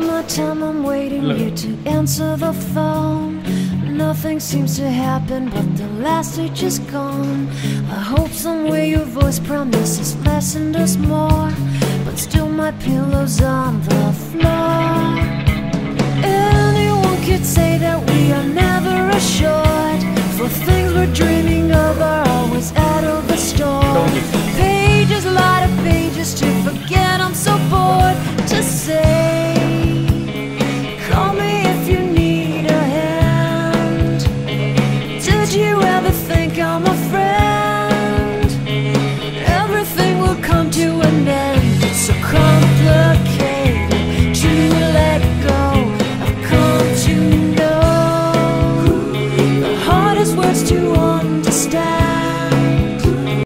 my time I'm waiting you to answer the phone. Nothing seems to happen, but the last stage is gone. I hope somewhere your voice promises less and us more. But still, my pillow's on the floor. Anyone could say that we are never assured. For things we're dreaming of are always out of the store. Did you ever think I'm a friend? Everything will come to an end. It's so complicated to let go. I've come to know the hardest words to understand.